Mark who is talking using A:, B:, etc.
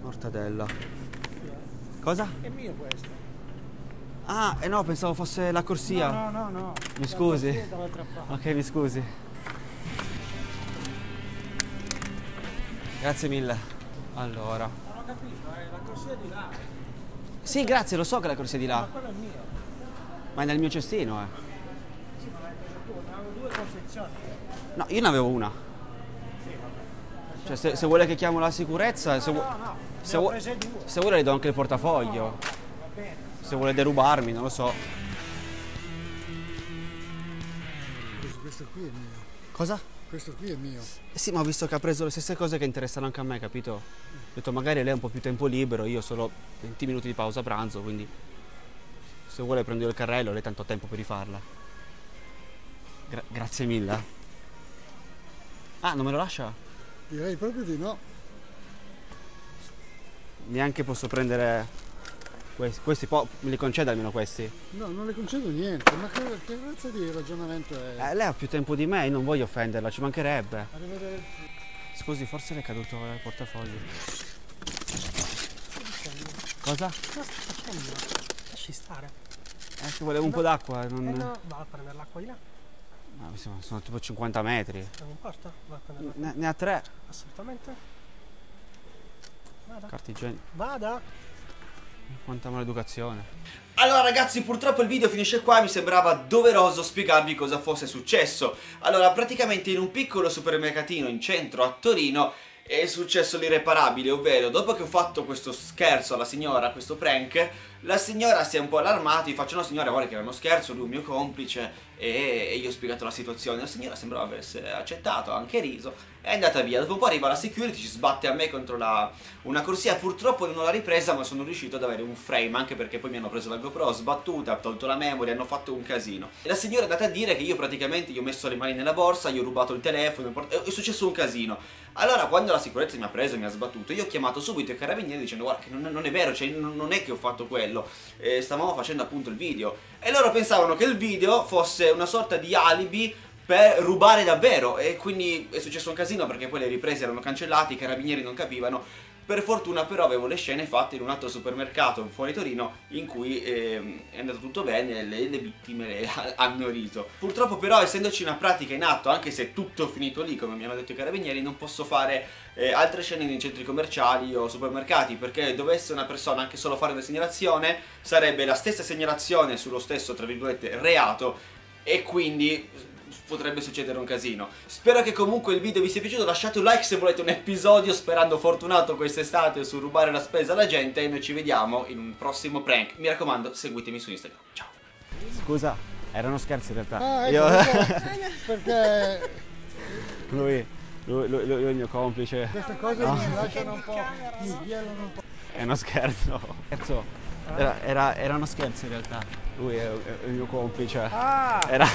A: Mortadella. Cosa?
B: è mio questo.
A: Ah, eh no, pensavo fosse la corsia.
B: No, no, no. no.
A: Mi scusi? Ok, mi scusi. Grazie mille. Allora.
B: Non ho capito, eh, la corsia è di là.
A: Sì, grazie, lo so che la corsia è di
B: Ma
A: là.
B: quello è mio.
A: Ma è nel mio cestino, eh.
B: Sì, ma l'hai preso tu, ne avevo due confezioni.
A: No, io ne avevo una. Cioè, se, se vuole che chiamo la sicurezza, se, vu-
B: No, no,
A: se, vu- se vuole le do anche il portafoglio.
B: Va bene.
A: Se vuole derubarmi, non lo so.
C: Questo, questo qui è mio.
A: Cosa?
C: Questo qui è mio.
A: Eh sì, ma ho visto che ha preso le stesse cose che interessano anche a me, capito? Ho detto magari lei ha un po' più tempo libero, io ho solo 20 minuti di pausa pranzo, quindi se vuole prendo io il carrello, lei tanto ha tempo per rifarla. Gra- grazie mille. Ah, non me lo lascia?
C: Direi proprio di no.
A: Neanche posso prendere questi, questi po- me li concede almeno questi.
C: No, non le concedo niente. Ma che, che razza di ragionamento è?
A: Eh, lei ha più tempo di me, io non voglio offenderla, ci mancherebbe.
C: Arrivederci.
A: Scusi, forse le è caduto il portafoglio. Cosa?
B: Cosa stai facendo? Lasci stare.
A: Eh, che volevo un po' d'acqua, non...
B: Eh no, va a prendere l'acqua di là.
A: Ma sono, sono tipo 50 metri.
B: Non importa.
A: Ne, ne ha tre.
B: Assolutamente. Vada.
A: Cartigiani.
B: Vada.
A: Quanta maleducazione. Allora ragazzi purtroppo il video finisce qua mi sembrava doveroso spiegarvi cosa fosse successo Allora praticamente in un piccolo supermercatino in centro a Torino è successo l'irreparabile ovvero dopo che ho fatto questo scherzo alla signora, questo prank la signora si è un po' allarmata, gli faccio no signora guarda che era uno scherzo, lui è un mio complice e, e io ho spiegato la situazione. La signora sembrava avesse accettato, ha anche riso. È andata via, dopo un po' arriva la security, ci sbatte a me contro la, una corsia. Purtroppo non l'ho ripresa ma sono riuscito ad avere un frame Anche perché poi mi hanno preso la GoPro, sbattuta, ho tolto la memoria, hanno fatto un casino. E la signora è andata a dire che io praticamente gli ho messo le mani nella borsa, gli ho rubato il telefono è successo un casino. Allora quando la sicurezza mi ha preso e mi ha sbattuto Io ho chiamato subito i carabinieri dicendo guarda che non, non è vero, cioè non non è che ho fatto quello. Eh, Stavamo facendo appunto il video. E loro pensavano che il video fosse una sorta di alibi per rubare davvero e quindi è successo un casino perché poi le riprese erano cancellate, i carabinieri non capivano. Per fortuna però avevo le scene fatte in un altro supermercato fuori Torino in cui ehm, è andato tutto bene e le, le vittime le hanno riso. Purtroppo però essendoci una pratica in atto, anche se è tutto finito lì come mi hanno detto i carabinieri, non posso fare eh, altre scene nei centri commerciali o supermercati perché dovesse una persona anche solo fare una segnalazione sarebbe la stessa segnalazione sullo stesso tra virgolette reato e quindi potrebbe succedere un casino. Spero che comunque il video vi sia piaciuto, lasciate un like se volete un episodio sperando fortunato quest'estate su rubare la spesa alla gente e noi ci vediamo in un prossimo prank. Mi raccomando, seguitemi su Instagram. Ciao. Scusa, era uno scherzo in realtà.
C: Ah, ecco, perché, perché
A: lui, lui, lui- lui è il mio complice.
C: queste cose
A: No.
C: mi lasciano un po', mi svielano un po'.
A: È uno scherzo. Scherzo. Era, era- era uno scherzo in realtà. Lui è, è il mio complice.
B: Ah!
A: Era...